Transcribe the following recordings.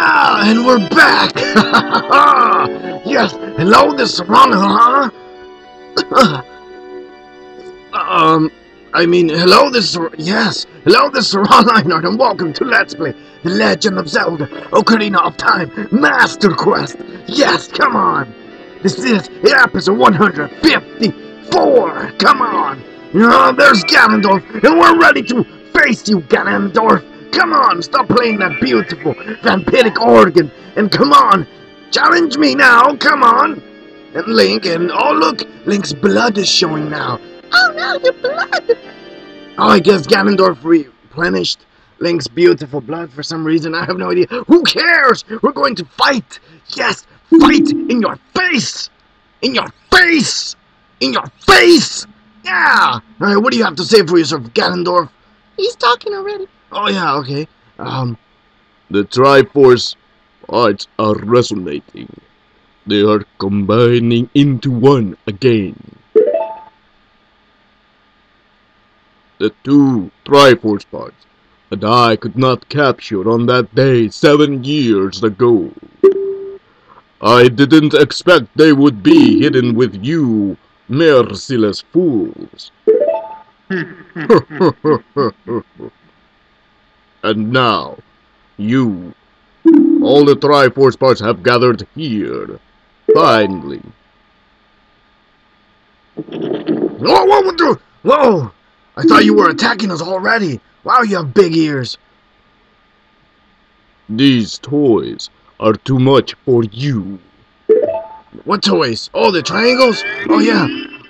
Yeah, and we're back! yes, hello, this is Ron, huh? um, I mean, hello, this is... Yes, hello, this is Ron and welcome to Let's Play The Legend of Zelda Ocarina of Time Master Quest! Yes, come on! This is episode 154! Come on! There's Ganondorf, and we're ready to face you, Ganondorf! Come on, stop playing that beautiful vampiric organ, and come on, challenge me now, come on! And Link, and oh look, Link's blood is showing now. Oh no, your blood! Oh, I guess Ganondorf replenished Link's beautiful blood for some reason. I have no idea. Who cares? We're going to fight! Yes, fight in your face! In your face! In your face! Yeah! Alright, what do you have to say for yourself, Ganondorf? He's talking already. Oh yeah, okay. Um, The Triforce parts are resonating. They are combining into one again. The two Triforce parts that I could not capture on that day seven years ago. I didn't expect they would be hidden with you, merciless fools. and now, you, all the Triforce parts have gathered here. Finally. whoa, whoa, whoa, whoa! I thought you were attacking us already. Wow, you have big ears. These toys are too much for you. What toys? Oh, the triangles? Oh yeah.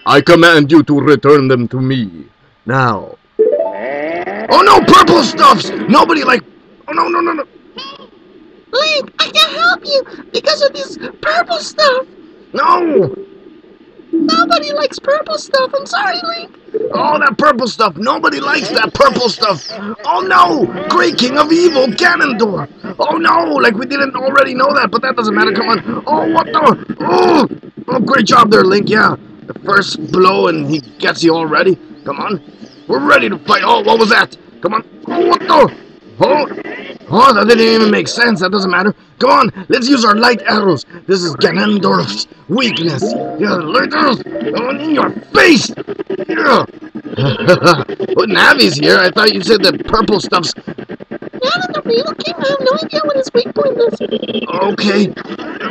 I command you to return them to me. Now. Oh no, purple stuffs! Nobody like. Oh no, no, no, no. Link, I can't help you because of this purple stuff. No! Nobody likes purple stuff. I'm sorry, Link. Oh, that purple stuff. Nobody likes that purple stuff. Oh no! Great King of Evil, Ganondorf. Oh no! Like we didn't already know that, but that doesn't matter. Come on. Oh, what the? Oh! Oh, great job there, Link. Yeah. The first blow and he gets you already. Come on. We're ready to fight. Oh, what was that? Come on. What the? Oh, oh, that didn't even make sense. That doesn't matter. Come on, let's use our light arrows. This is Ganondorf's weakness. Yeah, light arrows. In your face. Yeah. but Navi's here. I thought you said that purple stuff's Not in the real king. I have no idea what his weak point is. okay.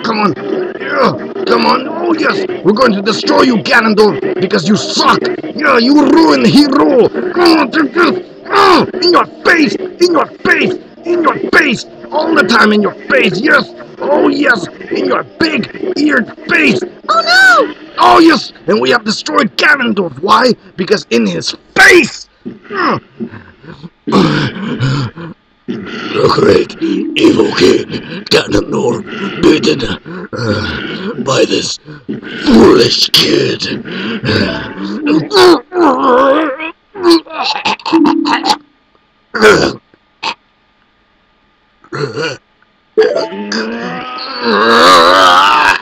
Come on. Yeah. Come on. Oh yes, we're going to destroy you, Ganondorf, because you suck. Yeah, you ruined the hero. Come on, take this. Oh, in your face, in your face, in your face, all the time in your face, yes, oh yes, in your big eared face. Oh no! Oh yes, and we have destroyed Ganondorf. Why? Because in his face. The great evil king, Ganondorf, beaten uh, by this foolish kid. Oh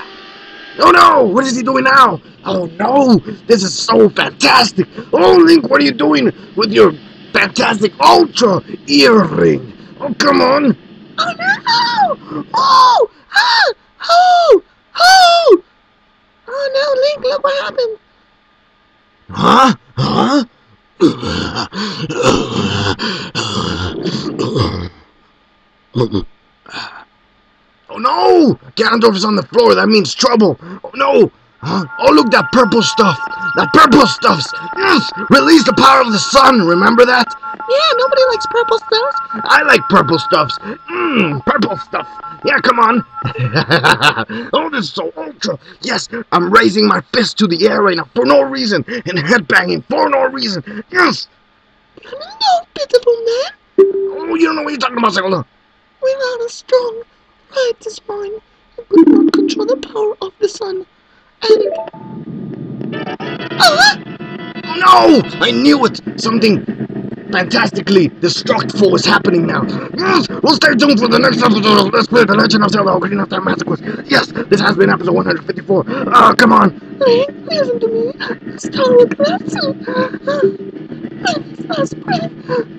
no! What is he doing now? Oh no! This is so fantastic! Oh Link, what are you doing with your fantastic Ultra earring? Oh come on! Oh no! Oh! Ah! Oh! Oh! Oh no, Link, look what happened. Huh? Huh? Oh no! Ganondorf is on the floor. That means trouble. Oh no! Huh? Oh look, that purple stuff. That purple stuff's. Yes! Release the power of the sun. Remember that? Yeah, nobody likes purple stuff. I like purple stuffs. Mmm, purple stuff. Yeah, come on. oh, this is so ultra. Yes, I'm raising my fist to the air right now for no reason and headbanging for no reason. Yes. No, pitiful man. Oh, you don't know what you're talking about, Segula. Without a strong righteous mind, you could not control the power of the sun. And... Ah! No! I knew it! Something fantastically destructful is happening now. Yes! We'll stay tuned for the next episode of Let's Play The Legend of Zelda Ocarina of Time Quest. Yes! This has been episode 154. Ah, come on! Link, listen to me. Star will his last breath,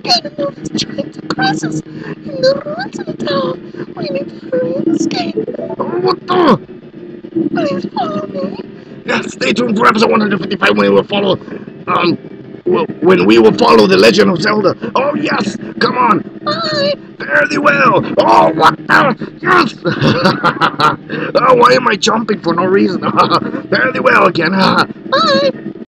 Ganondorf is trying to cross us in the ruins of the tower. We need to hurry and escape. Oh, what the? Please follow me. Yeah, stay tuned for episode 155 when we will follow, um, when we will follow the Legend of Zelda. Oh, yes, come on. Bye. Fare thee well. Oh, what the? Yes. oh, why am I jumping for no reason? Fare thee well again. Bye.